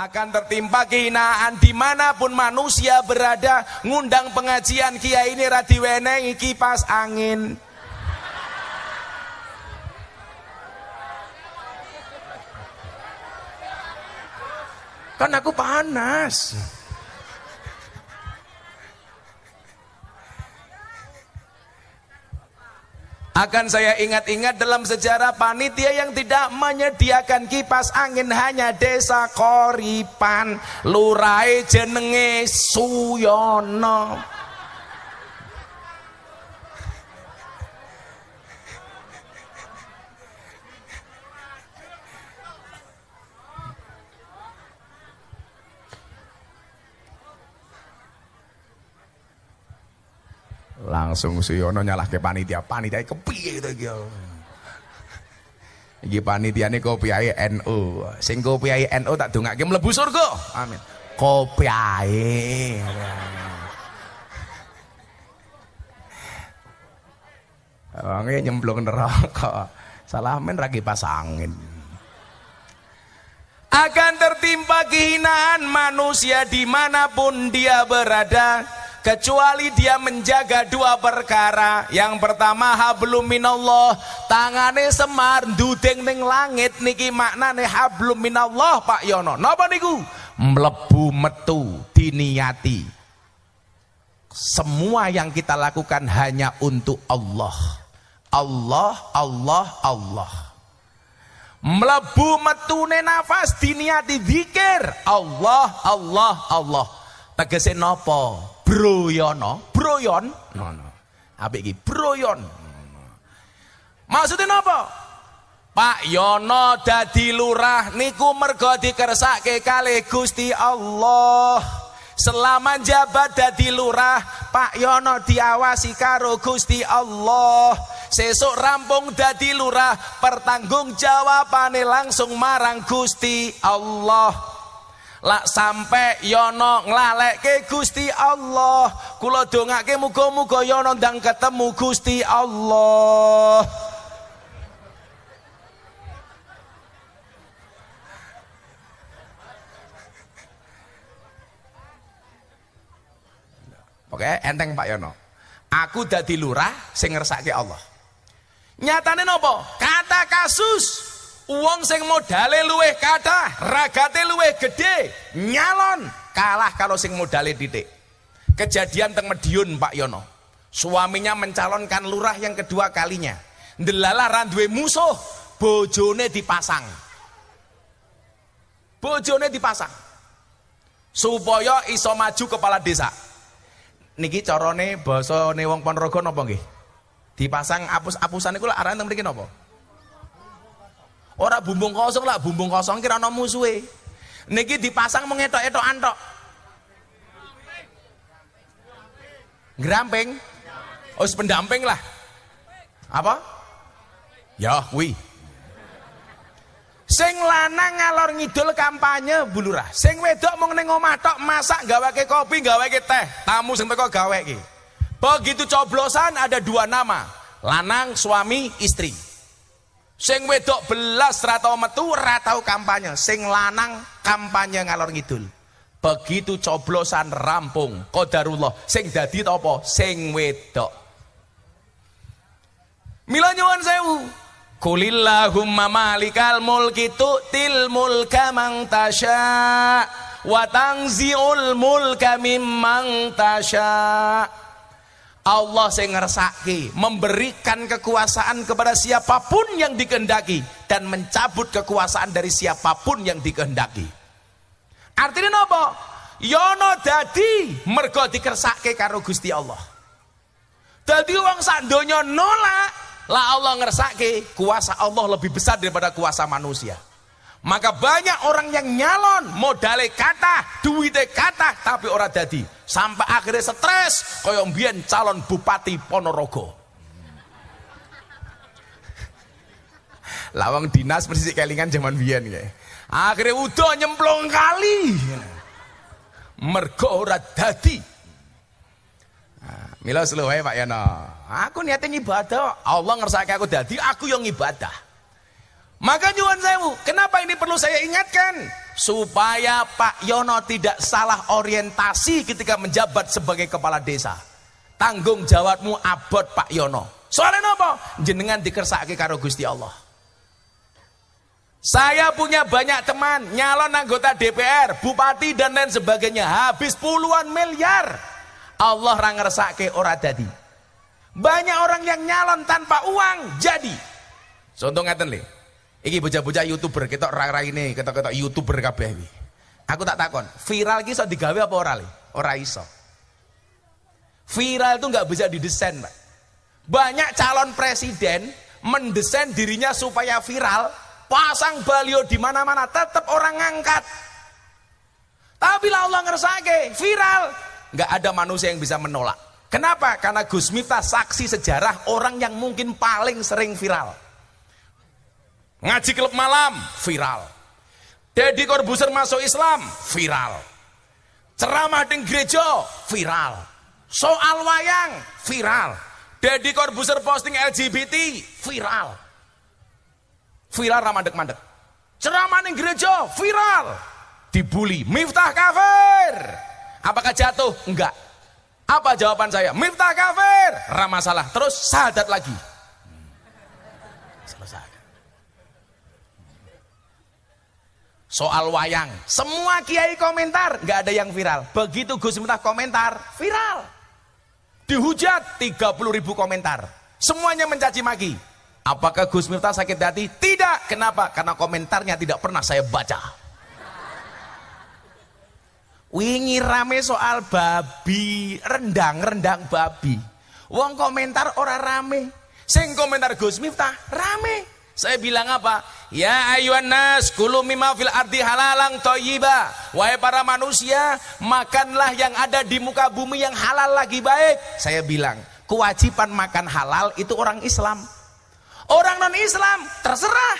akan tertimpa kehinaan di mana pun manusia berada ngundang pengajian kiai ini radiwenengi kipas angin. Kan aku panas Akan saya ingat-ingat dalam sejarah panitia yang tidak menyediakan kipas angin hanya desa Koripan, Lurai jenenge Suyono. Langsung Suyono nyalahke panitia, panitia kepiye to iki. Iki panitiane kopiahe NU. Sing kopiahe NU tak dongake mlebu surga. Amin. Kopiahe. Wonge nyemplung neraka. Salah men ra kipas angin. Akan tertimpa kehinaan manusia di mana pun dia berada kecuali dia menjaga dua perkara. Yang pertama hablum minallah. Tangane semar dudeng ning langit niki maknane hablum minallah Pak Yono. Napa niku? Mlebu metu diniati. Semua yang kita lakukan hanya untuk Allah. Allah Allah Allah. Mlebu metune nafas diniati zikir. Allah Allah Allah. Tegese napa broyono. Broyon? Ngono apik iki broyon. Maksudnya napa? Pak Yono dadi lurah niku mergo dikersake kali Gusti Allah. Selama jabat dadi lurah Pak Yono diawasi karo Gusti Allah. Sesuk rampung dadi lurah pertanggung jawabane langsung marang Gusti Allah lak sampai yono nglalekke Gusti Allah kula dongake muga-muga yono ndang ketemu Gusti Allah Oke, enteng Pak Yono. Aku dadi lurah sing ngersake Allah. Nyatane nopo? Kata kasus Uang sing modale luweh kata, ragate luweh gede, nyalon kalah kalau sing modale titik. Kejadian teng Mediun Pak Yono. Suaminya mencalonkan lurah yang kedua kalinya. Ndelala randuwe musuh, bojone dipasang. Bojone dipasang. Supaya iso maju kepala desa. Niki carane basane wong Ponorogo napa nggih? Dipasang apus-apusan iku lak arane mriki napa? Ora bumbung kosong lah, bumbung kosong kira ana musuhe. Niki dipasang mengetok-etok antok. Gramping. Oh, pendamping lah. Apa? Ya, wi. Sing lanang ngalor ngidul kampanye bulurah. Sing wedok mung ning omah tok masak gaweke kopi, gaweke teh. Tamu sing teko gaweke. Begitu coblosan ada dua nama. Lanang, suami, istri. Sing wedok belas ratau metu ratau kampanye. Sing lanang kampanye ngalor ngidul. Begitu coblosan rampung kodarullah. Sing dadi apa? Sing wedok. Mila nyuwun sewu. Kulillahumma malikal mulki tu'til mulka mang tasya wa mulka mimman Allah saya ngersaki memberikan kekuasaan kepada siapa pun yang dikehendaki dan mencabut kekuasaan dari siapa pun yang dikehendaki. Artinya apa? yono dadi mergo dikersake karo Gusti Allah. Dadi wong sak donya nolak lah Allah ngersake kuasa Allah lebih besar daripada kuasa manusia maka banyak orang yang nyalon modale kata, duwite kata tapi orang dadi. Sampai akhirnya stres kaya mbiyen calon bupati Ponorogo. Lawang dinas persis kelingan zaman biyen ya. Akhirnya udah nyemplung kali. Mergo ora dadi. Nah, Mila seluwe Pak Yono. Aku niatnya ibadah. Allah ngersake aku dadi, aku yang ibadah. Maka nyuwun sewu, kenapa ini perlu saya ingatkan? supaya Pak Yono tidak salah orientasi ketika menjabat sebagai kepala desa. Tanggung jawabmu abot Pak Yono. Soalnya apa? Jenengan dikersake karo Gusti Allah. Saya punya banyak teman nyalon anggota DPR, bupati dan lain sebagainya, habis puluhan miliar. Allah orang ngersake ora dadi. Banyak orang yang nyalon tanpa uang jadi. Contoh ngeten le. Iki bocah-bocah YouTuber kita ora ini, kita-kita YouTuber kabeh iki. Aku tak takon, viral iso digawe apa ora le? Ora iso. Viral itu nggak bisa didesain, Pak. Banyak calon presiden mendesain dirinya supaya viral, pasang balio di mana-mana, tetap orang ngangkat. Tapi lah Allah ngersake, viral, nggak ada manusia yang bisa menolak. Kenapa? Karena Gus Miftah saksi sejarah orang yang mungkin paling sering viral. Ngaji klub malam, viral. Deddy Corbuzier masuk Islam, viral. Ceramah di gereja, viral. Soal wayang, viral. Deddy Corbuzier posting LGBT, viral. Viral ramadek-mandek. Ceramah di gereja, viral. Dibully, Miftah kafir. Apakah jatuh? Enggak. Apa jawaban saya? Miftah kafir. Ramasalah. Terus sadat lagi. Soal wayang. Semua kiai komentar nggak ada yang viral. Begitu Gus Miftah komentar viral. Dihujat 30 ribu komentar. Semuanya mencaci maki. Apakah Gus Miftah sakit hati? tidak. Kenapa? karena komentarnya tidak pernah saya baca. Wingi rame soal babi. Rendang rendang babi. Wong komentar orang rame. Sing komentar Gus Miftah rame saya bilang apa? Ya ayuan nas kulu mimma fil halalang toyiba. Wahai para manusia, makanlah yang ada di muka bumi yang halal lagi baik. Saya bilang, kewajiban makan halal itu orang Islam. Orang non Islam terserah.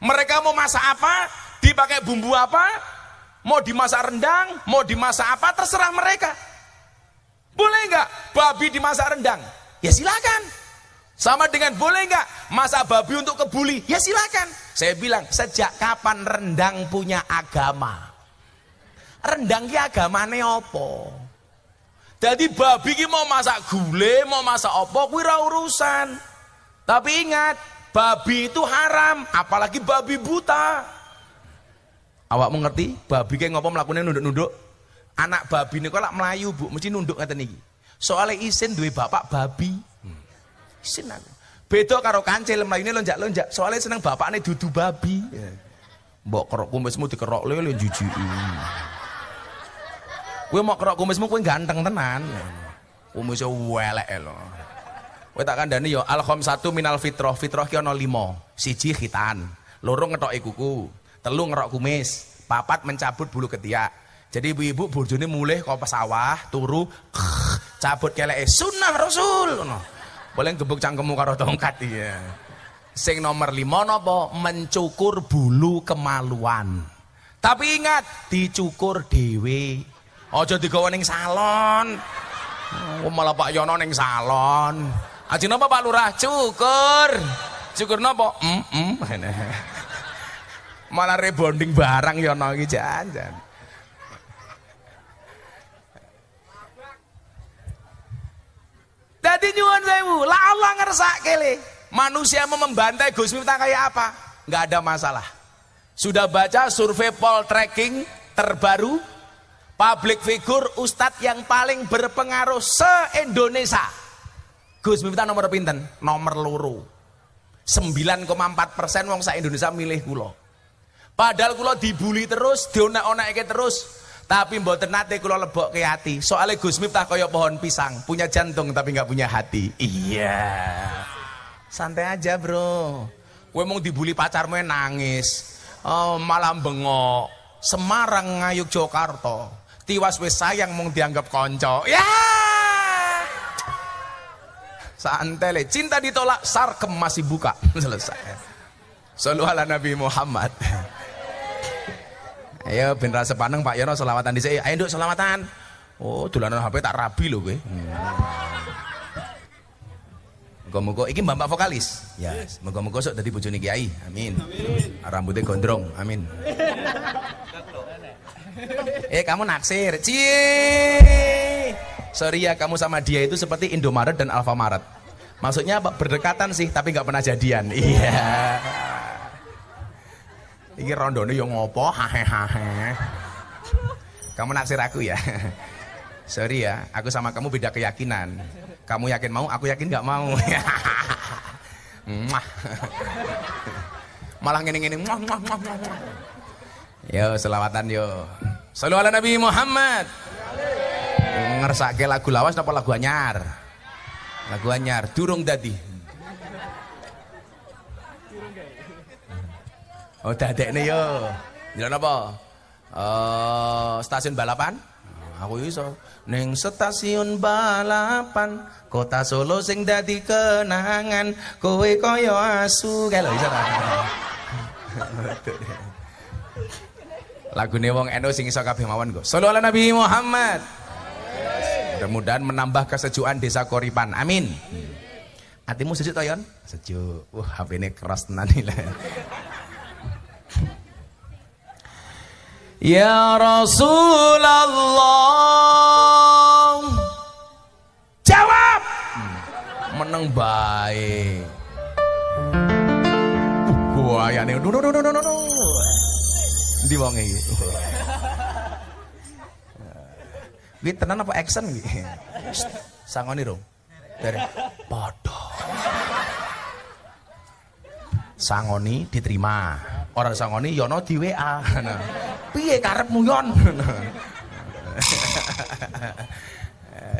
Mereka mau masak apa, dipakai bumbu apa, mau dimasak rendang, mau dimasak apa, terserah mereka. Boleh nggak babi dimasak rendang? Ya silakan. Sama dengan boleh nggak masa babi untuk kebuli? Ya silakan. Saya bilang sejak kapan rendang punya agama? Rendang ki agamane opo? Jadi babi ki mau masak gule, mau masak opo kuwi urusan. Tapi ingat, babi itu haram, apalagi babi buta. Awak mengerti? Babi kayak ngopo melakukan nunduk-nunduk? Anak babi ini kalau melayu bu, mesti nunduk ngeten iki. Soalnya isin duwe bapak babi. Isin aku. Beda karo kancil ini lonjak-lonjak. Soalnya seneng bapaknya dudu babi. Ya. Mbok kerok kumismu dikerok lho jijik. Kowe mau kerok kumismu kowe ganteng tenan. Kumisnya welek lho. Kowe tak kandhani yo al satu minal fitrah. Fitrah ki ana 5. Siji khitan, loro ngetoki kuku, telu ngerok kumis, papat mencabut bulu ketiak. Jadi ibu-ibu bojone mulih kok sawah, turu cabut keleke sunnah Rasul ngono. Boleh gebuk cangkemmu karo tongkat iya. Sing nomor lima nopo mencukur bulu kemaluan. Tapi ingat dicukur dewe. Aja digawa ning salon. Oh, malah Pak Yono ning salon. Aja napa Pak Lurah cukur. Cukur napa? Mm -mm. malah rebonding barang Yono iki jan. Jadi nyuwun sewu, lah Allah ngerasa kele. Manusia mau membantai Gus Miftah kayak apa? Nggak ada masalah. Sudah baca survei poll tracking terbaru public figure ustadz yang paling berpengaruh se-Indonesia. Gus Miftah nomor pinten? Nomor loro. 9,4 persen wong sa Indonesia milih kulo. Padahal kulo dibully terus, dionak-onak terus, tapi mboten nate kula ke hati. Soalnya Gus Miftah kaya pohon pisang, punya jantung tapi nggak punya hati. Iya. Santai aja, Bro. Kowe mau dibully pacarmu nangis. Oh, malah bengok. Semarang ngayuk Jakarta. Tiwas wis sayang mung dianggap konco. Ya. Santai le. Cinta ditolak, sarkem masih buka. Selesai. Sallu ala Nabi Muhammad. Ayo ben rasa paneng Pak Yono selawatan dhisik. Ayo nduk selawatan. Oh, dolanan HP tak rabi lho kowe. Muga-muga iki mbak-mbak vokalis. Ya, yes. muga-muga sok dadi bojone Kiai. Amin. Amin. Rambutnya gondrong. Amin. Eh kamu naksir. Cie. Sorry ya kamu sama dia itu seperti Indomaret dan Alfamaret. Maksudnya apa? Berdekatan sih tapi nggak pernah jadian. Iya. Iki rondone yo ngopo? Hahe Kamu naksir aku ya. Sorry ya, aku sama kamu beda keyakinan. Kamu yakin mau, aku yakin nggak mau. Malah ngene-ngene. Yo selawatan yo. Salu ala Nabi Muhammad. Ngersake lagu lawas apa lagu anyar? Lagu anyar, durung dadi. Oh dadekne yo. Jalan apa? Uh, stasiun balapan? Aku iso. Neng stasiun balapan Kota Solo sing dadi kenangan Kowe koyo asu Kayak iso Lagune wong NU sing iso kabeh mawon go. Solo ala Nabi Muhammad. Mudah-mudahan menambah kesejukan desa Koripan. Amin. Hatimu sejuk to, Yon? Sejuk. Wah, HP ini keras tenan Ya Rasulullah Jawab Meneng baik Buayane no no no no no no Ndi wong iki? Kuwi tenan apa action iki? Sangoni dong. Dari padha. Sangoni diterima. Orang sangoni yono di WA. Nah. Piye karepmu yon?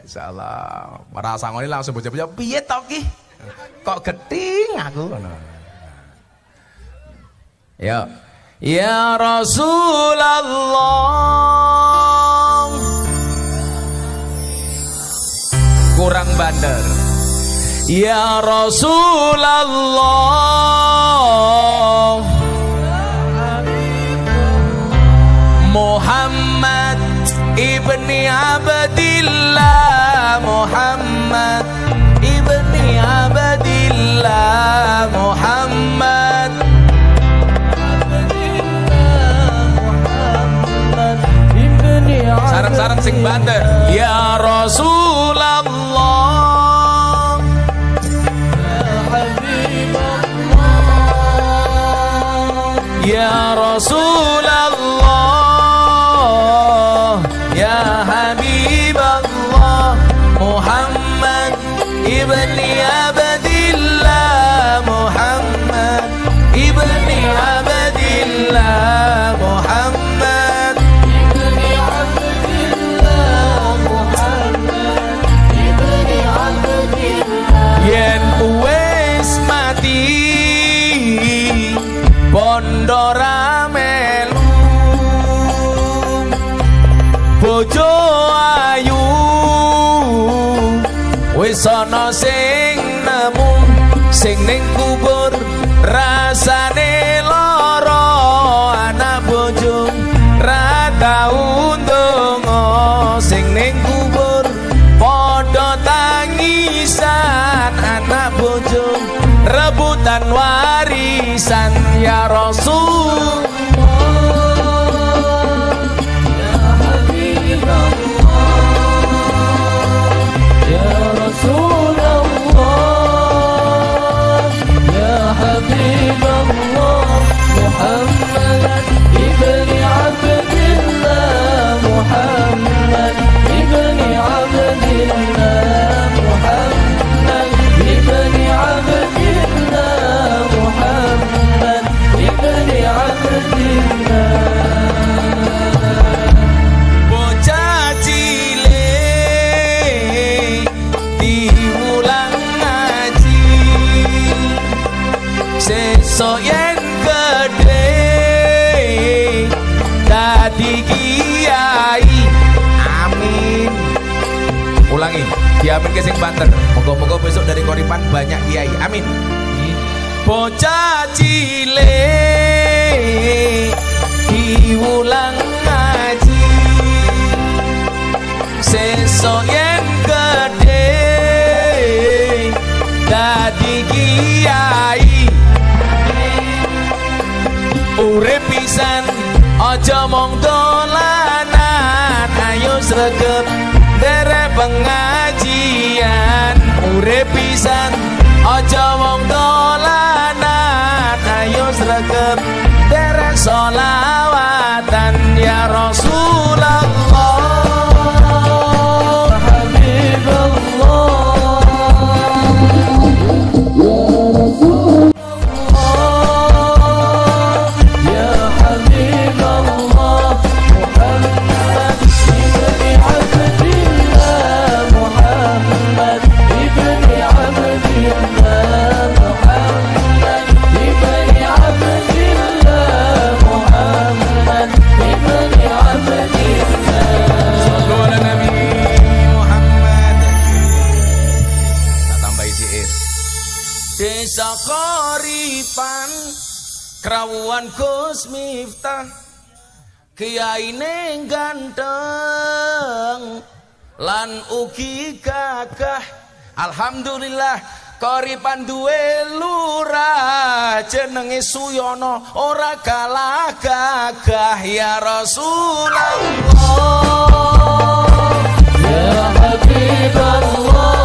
Insyaallah. Para sangoni langsung bocah-bocah piye to ki? Kok geting aku ngono. Ya. Ya Rasulullah Kurang bandar Ya Rasulullah Abdillah Muhammad ibni Abdillah Muhammad Sarang-sarang sing banter. Ya Rasulullah. Ya Rasulullah ya diamin ke sing banter. Moga-moga besok dari koripan banyak kiai. Amin. Bocah cilik diulang ngaji. Sesok yen gede dadi kiai. Urip pisan aja mong dolan sregep dere pengajian urip pisan aja wong dolanan ayo sregep dere solawatan ya Rasulullah Alhamdulillah Koripan duwe lurah jenenge Suyono ora kalah gagah ya Rasulullah. Pak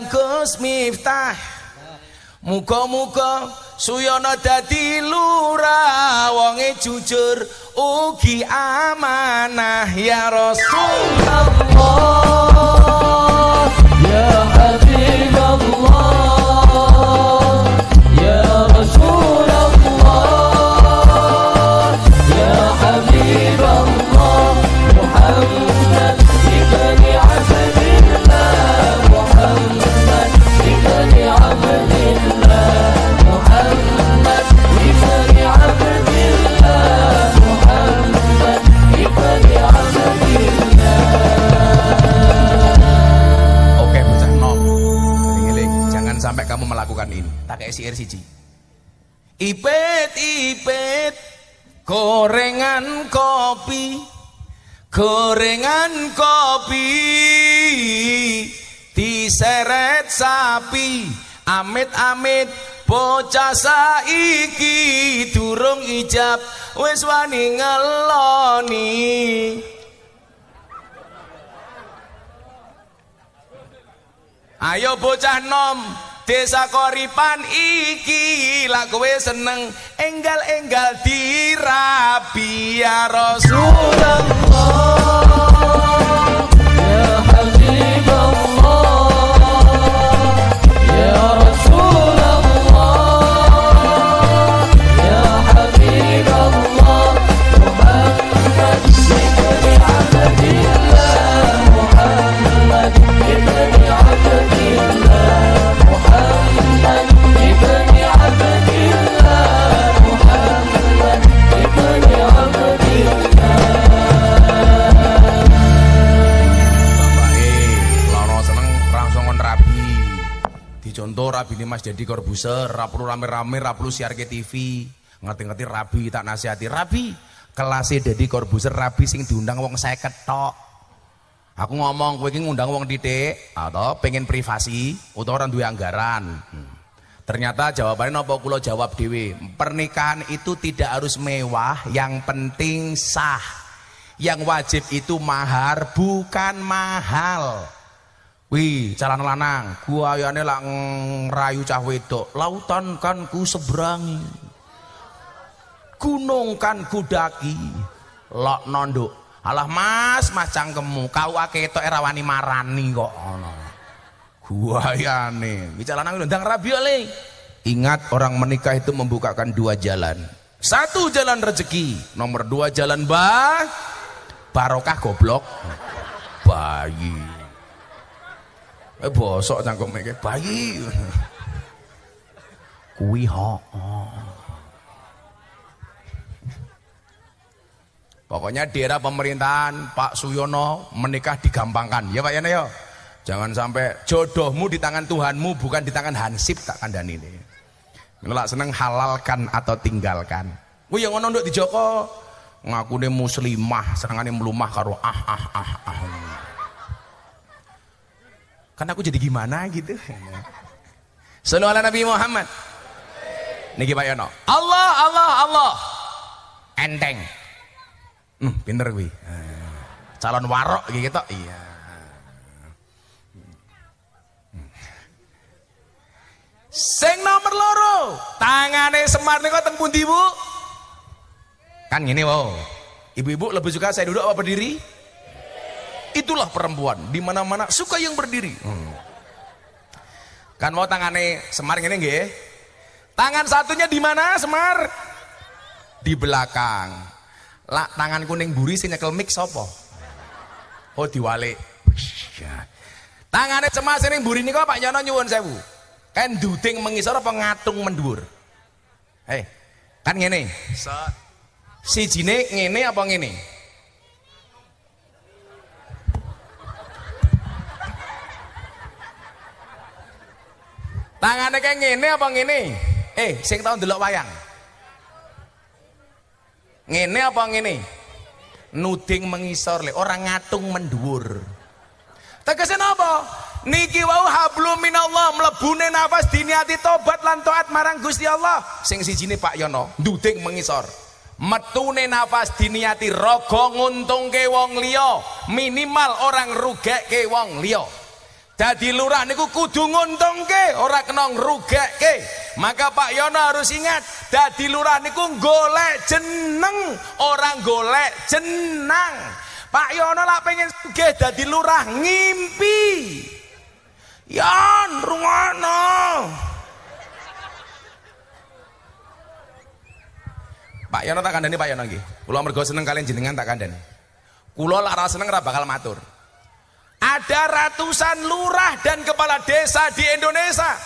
ngundang Gus Miftah. Muga-muga Suyono dadi lurah wonge jujur ugi amanah. Ya Rasulullah. Oke melakukan ini. Tak kayak sihir siji. Ipet ipet gorengan kopi gorengan kopi diseret sapi amit amit bocah saiki durung ijab wis wani ngeloni Ayo bocah nom Desa Koripan iki lah kowe seneng enggal-enggal dirabi ya Rasulullah Dicontoh rabi ini Mas Dedi Corbuzier, ra rame-rame, ra perlu siar ke TV. Ngerti-ngerti rabi tak nasihati. Rabi, kelasnya Dedi Corbuzier rabi sing diundang wong saya ketok. Aku ngomong kowe iki ngundang wong titik atau pengen privasi utawa orang duwe anggaran. Hmm. Ternyata jawabannya nopo kulo jawab dewe. Pernikahan itu tidak harus mewah, yang penting sah. Yang wajib itu mahar bukan mahal. Wih, calon lanang, gua ayane lak ngerayu cah wedok. Lautan kan ku seberangi. Gunung kan ku daki. Lok nonduk. Alah Mas, Mas cangkemmu, kau ake tok era wani marani kok ngono. Gua ayane, iki calon lanang ndang rabi oleh. Ingat orang menikah itu membukakan dua jalan. Satu jalan rezeki, nomor dua jalan bah barokah goblok. Bayi. Eh bosok cangkem iki bayi. Kuwi ho. Pokoknya di era pemerintahan Pak Suyono menikah digampangkan. Ya Pak Yana ya. Jangan sampai jodohmu di tangan Tuhanmu bukan di tangan Hansip tak kandani ini. Ngelak seneng halalkan atau tinggalkan. Wih yang ngono di Joko ngaku nih muslimah serangane melumah karo ah ah ah ah. Kan aku jadi gimana gitu. Sallu ala Nabi Muhammad. Niki Pak Yono. Allah Allah Allah. Enteng. Hmm, pinter gue. Calon warok gitu. Iya. Sing nomor loro, tangane Semar niku teng pundi, Bu? Kan gini, wow. Ibu-ibu lebih suka saya duduk apa berdiri? Itulah perempuan, di mana-mana suka yang berdiri. Hmm. Kan mau tangane Semar ngene nggih? Tangan satunya di mana, Semar? Di belakang. Lah tangan kuning buri sing nyekel mik sapa? Oh diwalik. Tangane cemas ning buri niku Pak Yono nyuwun sewu. Kan duding mengisor apa ngatung mendhuwur? Hei, kan ngene. Si jine ngene apa ngene? Tangane kayak ngene apa ngene? Eh, sing tau ndelok wayang. Ngene apa ngene? Nuding mengisor le orang ngatung mendhuwur. Tegese napa? Niki wau hablum minallah mlebune nafas diniati tobat lan taat marang Gusti Allah. Sing sijine Pak Yono nuding mengisor. Metune nafas diniati raga nguntungke wong liya minimal orang rugekke wong liya dadi lurah niku kudu nguntungke ora kena ngrugekke maka Pak Yono harus ingat, dadi lurah niku golek jeneng, orang golek jenang. Pak Yono lah pengen sugih dadi lurah ngimpi. Yon rungono. Pak Yono tak kandani Pak Yono nggih. Kula mergo seneng kalian jenengan tak kandani. Kula lara seneng ora bakal matur. Ada ratusan lurah dan kepala desa di Indonesia.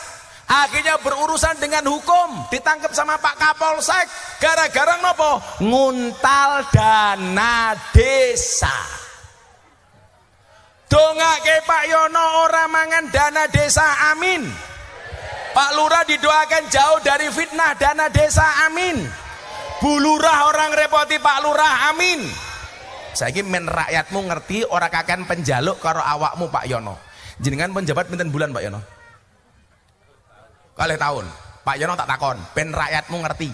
Akhirnya berurusan dengan hukum. Ditangkap sama Pak Kapolsek. Gara-gara nopo? Nguntal dana desa. Ke Pak Yono orang mangan dana desa amin. Pak Lurah didoakan jauh dari fitnah dana desa amin. Bu Lurah orang repoti Pak Lurah amin ingin men rakyatmu ngerti orang kakan penjaluk karo awakmu Pak Yono. Jenengan penjabat minta bulan Pak Yono? Kali tahun. Pak Yono tak takon ben rakyatmu ngerti?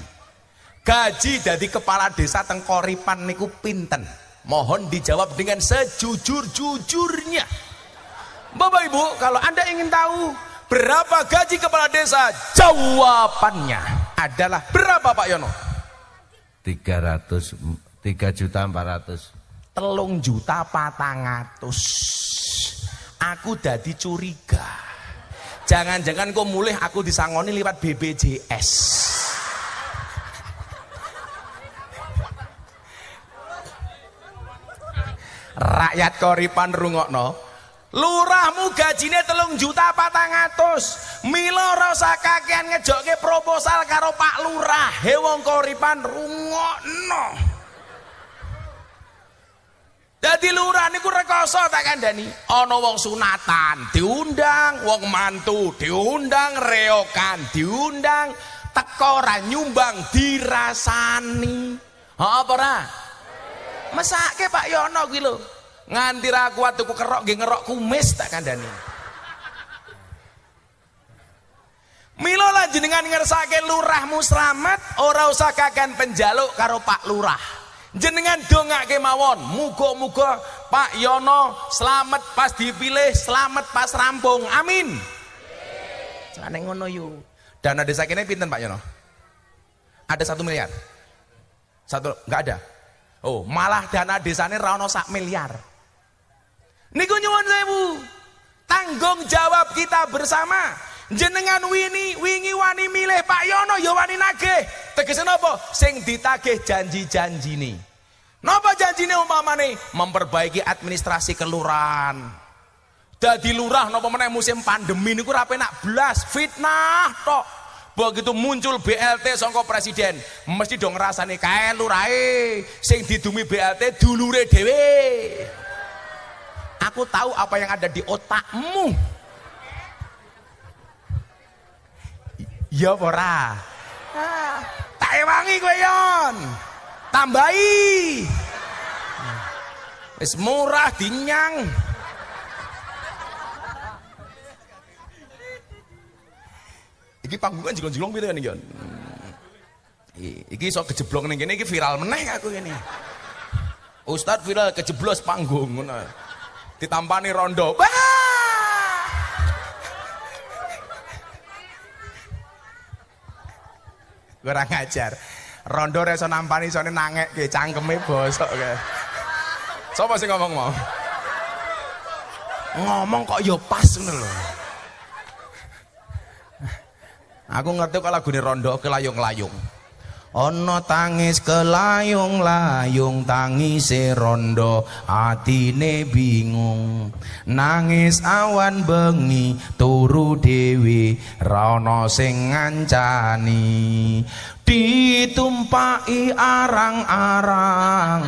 Gaji dari kepala desa tengkoripan niku pinten? Mohon dijawab dengan sejujur-jujurnya. Bapak Ibu kalau anda ingin tahu berapa gaji kepala desa jawabannya adalah berapa Pak Yono? 300 3 juta 400 telung juta patangatus aku jadi curiga Jangan-jangan kau mulai aku disangoni lewat BPJS. Rakyat koripan rungokno. Lurahmu gajinya telung juta patang atus. Milo rasa kakean ngejokke proposal karo Pak Lurah. Hewong koripan rungokno. Dadi lurah niku rekoso tak kandhani. Ana wong sunatan diundang, wong mantu diundang, reokan diundang, teko ora nyumbang dirasani. Ha apa ora? Mesake Pak Yono kuwi lho. Nganti ra kuat tuku kerok nggih ngerok kumis tak kandhani. Milo lah jenengan ngersake lurahmu selamat, ora usah kakan penjaluk karo Pak Lurah jenengan dongake mawon. Muga-muga Pak Yono selamat pas dipilih selamat pas rampung. Amin. Jangan ngono yu dana desa kini pinten Pak Yono? Ada satu miliar? Satu nggak ada? Oh malah dana desanya rano sak miliar. Niku nyuwun sewu. Tanggung jawab kita bersama. Jenengan wini wingi wani milih Pak Yono ya wani nagih tegese napa sing ditagih janji-janji nih napa janjine umpamane? Memperbaiki administrasi kelurahan. Dadi lurah napa meneh musim pandemi niku ra penak blas fitnah tok. Begitu muncul BLT songko presiden mesti dong rasane kae lurae sing didumi BLT dulure dhewe. Aku tahu apa yang ada di otakmu. Ya ora tak ewangi kowe yon tambahi wis murah dinyang Iki panggungan jilong-jilong gitu kan iki. Iki iso kejeblok ning kene iki viral meneh aku ini. Ustadz viral kejeblos panggung ngono. Ditampani rondo. Bah! Kurang ajar. Rondo reso nampani sone nangek ke cangkeme bosok ke. Sopo sing ngomong mau? Ngomong kok yo pas ngono lho. Aku ngerti kok lagu ini rondo kelayung-layung. Ono tangis kelayung-layung tangis rondo atine bingung. Nangis awan bengi turu dewi rano sing ngancani. Ditumpai arang-arang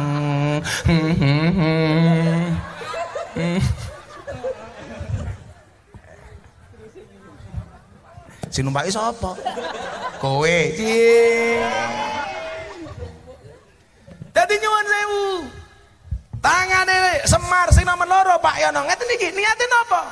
Sing numpaki sapa? Kowe. Dadi nyuwun sewu. Tangane Semar sing nomor loro Pak Yono. Ngeten iki niate napa?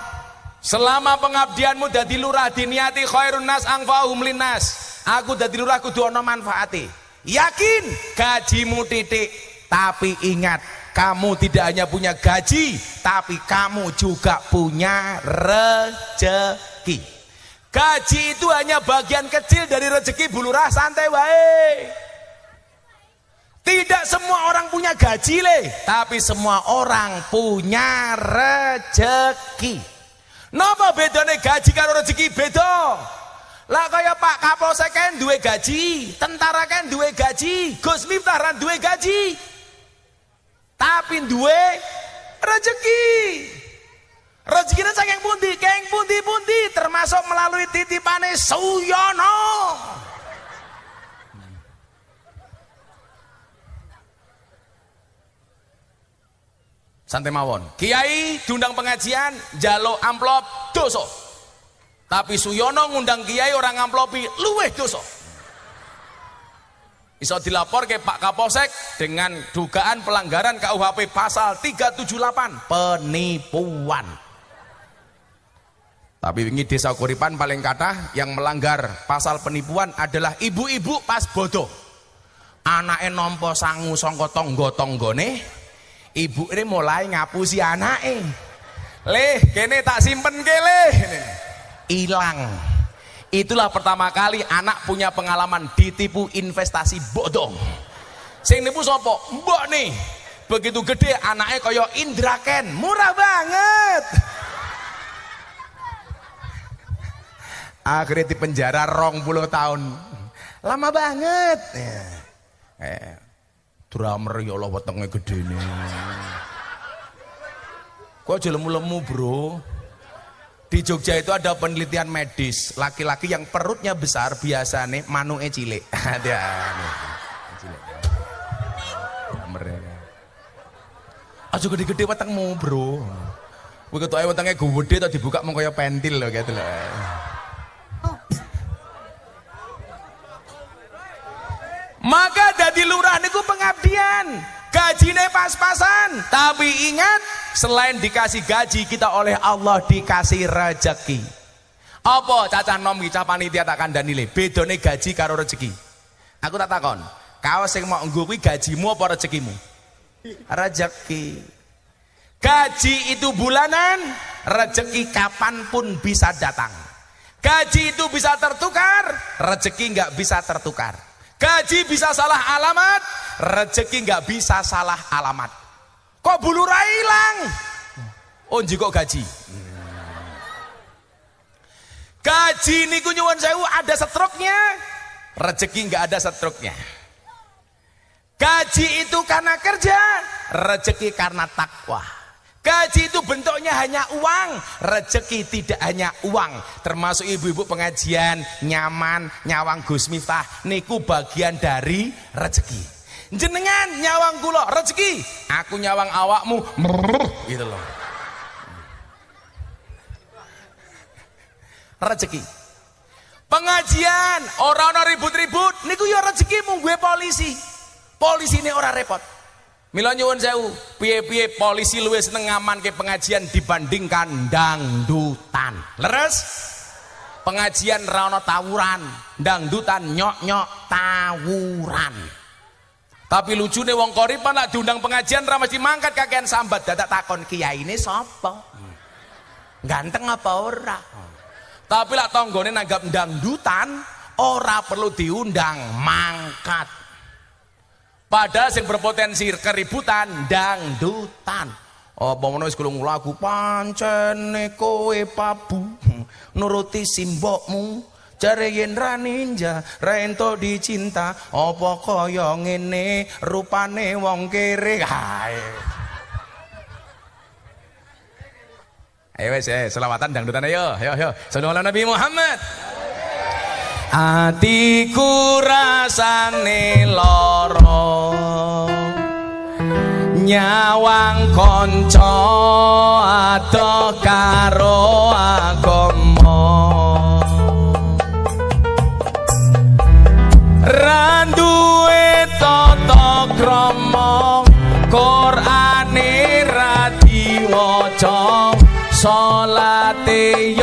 Selama pengabdianmu dadi lurah diniati khairun nas angfahum linnas. Aku dadi lurah kudu ana manfaate. Yakin gajimu titik, tapi ingat kamu tidak hanya punya gaji, tapi kamu juga punya rezeki. Gaji itu hanya bagian kecil dari rezeki bulurah santai wae. Tidak semua orang punya gaji le, tapi semua orang punya rezeki. Napa bedane gaji karo rezeki beda? Lah kaya Pak Kapolsek kan duwe gaji, tentara kan duwe gaji, Gus Miftah kan duwe gaji. Tapi duwe rezeki. Rezekinya saking pundi, keng pundi-pundi termasuk melalui titipane Suyono. Santai mawon. Kiai diundang pengajian, jalo amplop doso. Tapi Suyono ngundang kiai orang amplopi luweh doso. Iso dilapor ke Pak Kapolsek dengan dugaan pelanggaran KUHP pasal 378 penipuan. Tapi ini desa Kuripan paling kata yang melanggar pasal penipuan adalah ibu-ibu pas bodoh. Anaknya nompo sangu songko tonggo tonggone, ibu ini mulai ngapusi anaknya. Leh, kene tak simpen ke leh. Hilang. Itulah pertama kali anak punya pengalaman ditipu investasi bodong. Sing nipu sopo? Mbok nih. Begitu gede anaknya kaya Indra Ken, murah banget. Akhirnya di penjara rong puluh tahun. Lama banget. Ya. eh, drummer ya Allah wetenge gede nih kok aja lemu-lemu bro? Di Jogja itu ada penelitian medis. Laki-laki yang perutnya besar biasa nih cilik. Ada drummer aja gede-gede wetengmu bro. Kowe ketok wetenge gede tadi dibuka mau kaya pentil loh gitu loh. Maka dari lurah niku pengabdian. Gajine pas-pasan. Tapi ingat, selain dikasih gaji kita oleh Allah dikasih rezeki. Apa caca nom cah panitia tak kandani Bedone gaji karo rezeki. Aku tak takon, kau sing mau nggo gajimu apa rezekimu? Rezeki. Gaji itu bulanan, rezeki kapan pun bisa datang. Gaji itu bisa tertukar, rezeki nggak bisa tertukar. Gaji bisa salah alamat, rezeki nggak bisa salah alamat. Kok bulu hilang? Oh, kok gaji. Gaji niku nyuwun sewu ada setruknya, rezeki nggak ada setruknya. Gaji itu karena kerja, rezeki karena takwa. Gaji itu bentuknya hanya uang, rezeki tidak hanya uang. Termasuk ibu-ibu pengajian, nyaman, nyawang Gus Miftah, niku bagian dari rezeki. Jenengan nyawang kula rezeki, aku nyawang awakmu, gitu loh. Rezeki. Pengajian, orang-orang ribut-ribut, niku ya rezeki mung gue polisi. Polisi ini orang repot. Mila nyuwun sewu, piye-piye polisi luwih seneng ngamanke pengajian dibandingkan dangdutan. Leres? Pengajian ra tawuran, dangdutan nyok-nyok tawuran. Tapi lucune wong koripan lak diundang pengajian ra mesti mangkat kakean sambat dadak takon ini sapa? Ganteng apa ora? Tapi lak tanggane nanggap dangdutan ora perlu diundang mangkat. Padahal yang berpotensi keributan dangdutan. Oh, mono wis kulung lagu pancene kowe pabu nuruti simbokmu jare yen ra ninja rento dicinta apa kaya ngene rupane wong kere? Hae. Ayo eh, selawatan dangdutan ayo ayo ayo. Sallallahu Nabi Muhammad Atiku rasane loro Nyawang kanca adoh karo agama. Randuwe tata krama Qur'ane ra diwaca salate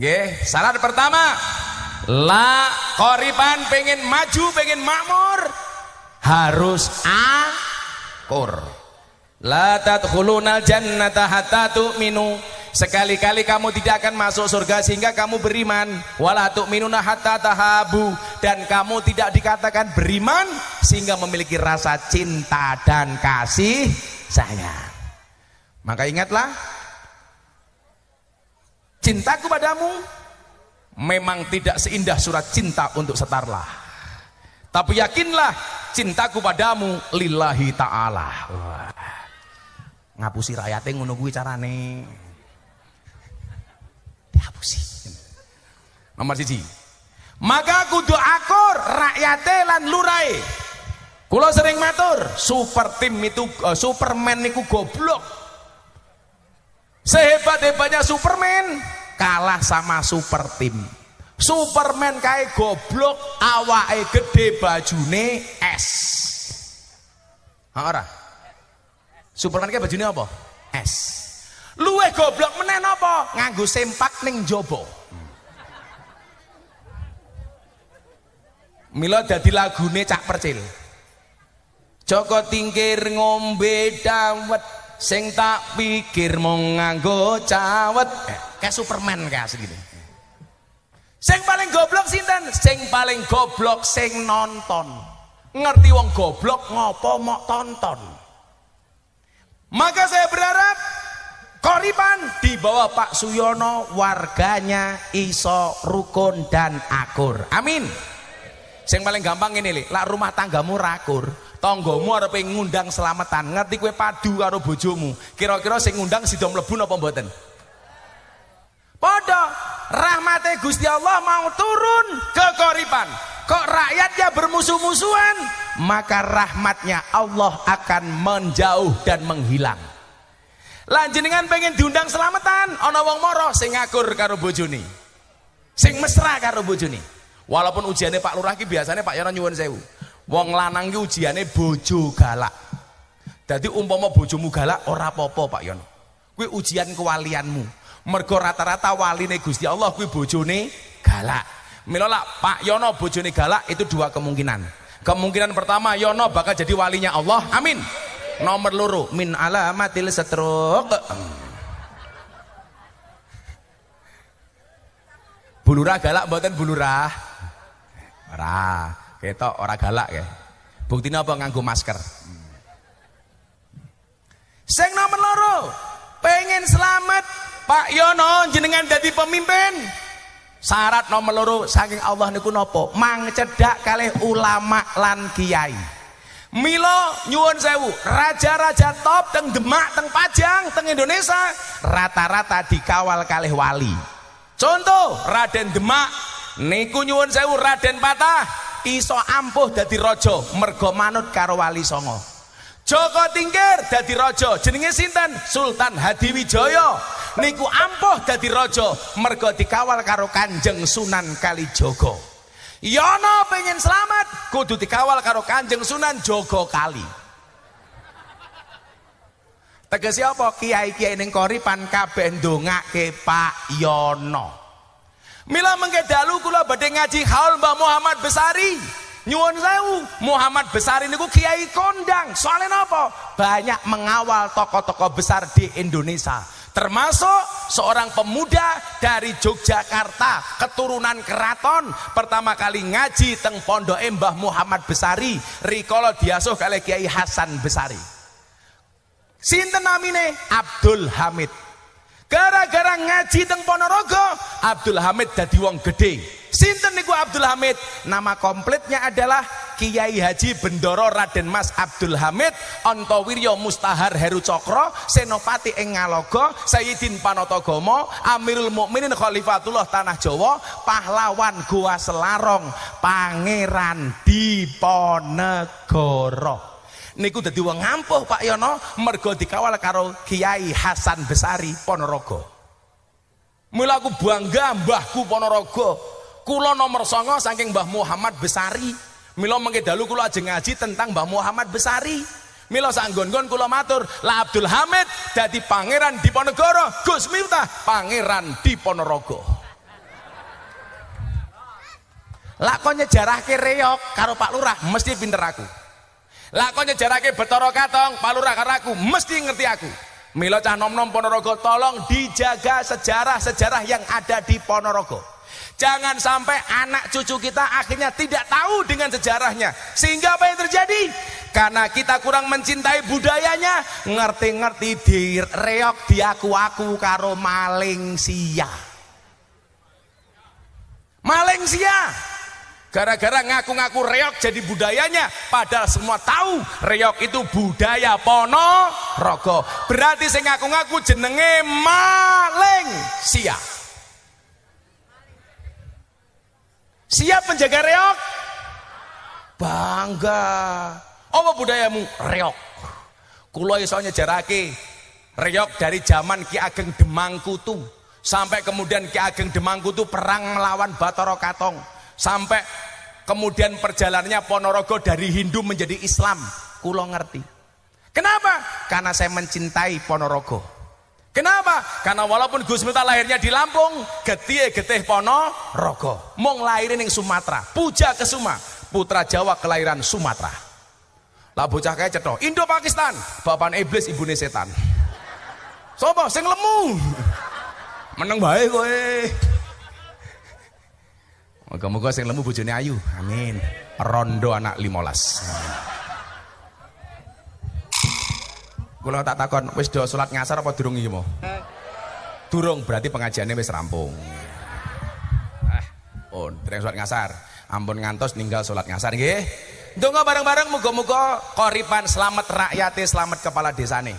Nggih, syarat pertama. La koripan pengen maju, pengen makmur Harus akur. La tadkhulunal jannata hatta tu'minu. Sekali-kali kamu tidak akan masuk surga sehingga kamu beriman. Wala tu'minuna hatta tahabu. Dan kamu tidak dikatakan beriman sehingga memiliki rasa cinta dan kasih sayang. Maka ingatlah cintaku padamu memang tidak seindah surat cinta untuk setarlah. Tapi yakinlah cintaku padamu lillahi ta'ala. Ngapusi rakyatnya ngono kuwi carane dihapusi. Nomor siji. Maka kudu akur rakyate lan lurai. Kula sering matur, super tim itu uh, Superman niku goblok. Sehebat-hebatnya Superman kalah sama super tim. Superman kae goblok, awake gede, bajune es. Ha ora? Superman kae bajune apa? Es. Luwe goblok meneh napa? Nganggo sempak ning jaba. Mila dadi lagune Cak Percil. Joko tingkir ngombe dawet sing tak pikir mung nganggo cawet. Eh, kayak Superman kayak asli. Sing paling goblok sinten? Sing paling goblok sing nonton. Ngerti wong goblok ngopo mau tonton. Maka saya berharap Koripan di bawah Pak Suyono warganya iso rukun dan akur. Amin. Sing paling gampang ini li, lah rumah tanggamu rakur, tanggamu arep ngundang selamatan, ngerti kue padu karo bojomu. Kira-kira sing ngundang sida mlebu napa mboten? Padha rahmate Gusti Allah mau turun ke Koripan. Kok rakyatnya bermusuh-musuhan, maka rahmatnya Allah akan menjauh dan menghilang. Lanjenengan pengen diundang selamatan, ana wong moro sing ngakur karo bojone. Sing mesra karo bojone. Walaupun ujiannya Pak Lurah ki biasanya Pak Yono nyuwun sewu. Wong lanang ki ujiannya bojo galak. Jadi umpama bojomu galak ora apa-apa Pak Yono. Kuwi ujian kewalianmu. Mergo rata-rata waline Gusti Allah kuwi bojone galak. Mila Pak Yono bojone galak itu dua kemungkinan. Kemungkinan pertama Yono bakal jadi walinya Allah. Amin nomor loro min alamatil setruk bulurah galak mboten bulurah ora ketok ora galak ya. Buktinya apa nganggo masker? Sing nomor loro pengen selamat Pak Yono jenengan jadi pemimpin. Syarat nomor loro saking Allah niku nopo mang cedak kalih ulama lan kiai. Milo nyuwun sewu, raja-raja top teng Demak, teng Pajang, teng Indonesia rata-rata dikawal kalih wali. Contoh Raden Demak niku nyuwun sewu Raden Patah iso ampuh dadi raja mergo manut karo wali songo. Joko Tingkir dadi raja jenenge sinten? Sultan Hadiwijaya. Niku ampuh dadi raja mergo dikawal karo Kanjeng Sunan Kalijaga. Yono pengen selamat kudu dikawal karo Kanjeng Sunan Jogo Kali. Tegese apa kiai-kiai ning Koripan kabeh ndongake Pak Yono. Mila mengke dalu kula badhe ngaji haul Mbah Muhammad Besari. Nyuwun sewu, Muhammad Besari niku kiai kondang. Soalnya apa? Banyak mengawal tokoh-tokoh besar di Indonesia termasuk seorang pemuda dari Yogyakarta keturunan keraton pertama kali ngaji teng pondok Mbah Muhammad Besari rikolo diasuh kali Kiai Hasan Besari sinten namine Abdul Hamid gara-gara ngaji teng Ponorogo Abdul Hamid dadi wong gede sinten niku Abdul Hamid? Nama komplitnya adalah Kiai Haji Bendoro Raden Mas Abdul Hamid Antawiryo Mustahar Heru Cokro Senopati ing Ngaloga Sayyidin Panatagomo Amirul Mukminin Khalifatullah Tanah Jawa pahlawan Goa Selarong Pangeran Diponegoro niku dadi wong ngampuh Pak Yono mergo dikawal karo Kiai Hasan Besari Ponorogo Mula aku bangga mbahku Ponorogo kula nomor songo saking Mbah Muhammad Besari Milo mengke dalu kula ajeng ngaji tentang Mbah Muhammad Besari. Milo sanggon-gon kula matur, La Abdul Hamid dadi pangeran Diponegoro, Gus Miftah pangeran Diponorogo. Lakon nyejarahke reok karo Pak Lurah mesti pinter aku. Lakon nyejarahke Betara Katong, Pak Lurah karo aku mesti ngerti aku. Milo cah nom-nom Ponorogo tolong dijaga sejarah-sejarah yang ada di Ponorogo. Jangan sampai anak cucu kita akhirnya tidak tahu dengan sejarahnya. Sehingga apa yang terjadi? Karena kita kurang mencintai budayanya, ngerti-ngerti di reok diaku-aku karo maling sia. Gara-gara ngaku-ngaku reok jadi budayanya, padahal semua tahu reok itu budaya pono rogo. Berarti saya ngaku-ngaku jenenge maling sia. Siap menjaga reok? Bangga. Apa budayamu? Reok. Kulo iso nyejarake reok dari zaman Ki Ageng Demangkutu sampai kemudian Ki Ageng Demangkutu perang melawan Batara Katong sampai kemudian perjalanannya Ponorogo dari Hindu menjadi Islam. Kulo ngerti. Kenapa? Karena saya mencintai Ponorogo. Kenapa? Karena walaupun Gus Miftah lahirnya di Lampung, getih getih pono rogo. Mong lahirin yang Sumatera, puja ke Suma, putra Jawa kelahiran Sumatera. Lah bocah kayak cetok, Indo Pakistan, bapak iblis ibune setan. Sopo sing lemu? Meneng bae kowe. Moga-moga sing lemu bojone ayu. Amin. Rondo anak 15. Kula tak takon, wis do salat ngasar apa durung iki mau? Durung, berarti pengajiannya wis rampung. Ah, oh, dereng salat ngasar. Ampun ngantos ninggal salat ngasar nggih. Ndonga bareng-bareng muga-muga koripan selamat rakyate, selamat kepala desane.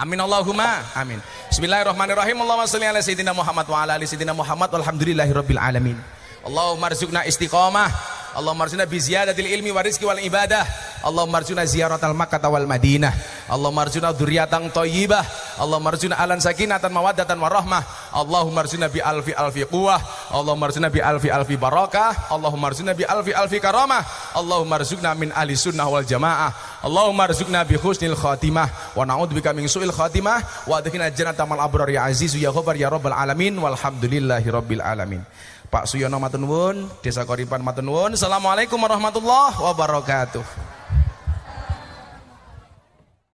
Amin Allahumma amin. Bismillahirrahmanirrahim. Allahumma sholli ala sayyidina Muhammad wa ala ali sayyidina Muhammad walhamdulillahirabbil alamin. Allahumma rzuqna istiqamah Allahumma arzuqna bi ziyadatil ilmi wa wal ibadah. Allahumma arzuqna ziyaratal Makkah wal Madinah. Allahumma arzuqna dzurriatan thayyibah. Allahumma arzuqna alan sakinatan mawaddatan warahmah. Allahumma arzuqna bi alfi alfi quwwah. Allahumma arzuqna bi alfi alfi barakah. Allahumma arzuqna bi alfi alfi karamah. Allahumma arzuqna min ahli sunnah wal jamaah. Allahumma arzuqna bi husnil khatimah wa na'udzubika min su'il khatimah wa adkhilna jannata mal abrar ya aziz ya ghafar ya rabbal alamin walhamdulillahi rabbil alamin. Pak Suyono Matunwun, Desa Koripan Matunwun. Assalamualaikum warahmatullahi wabarakatuh.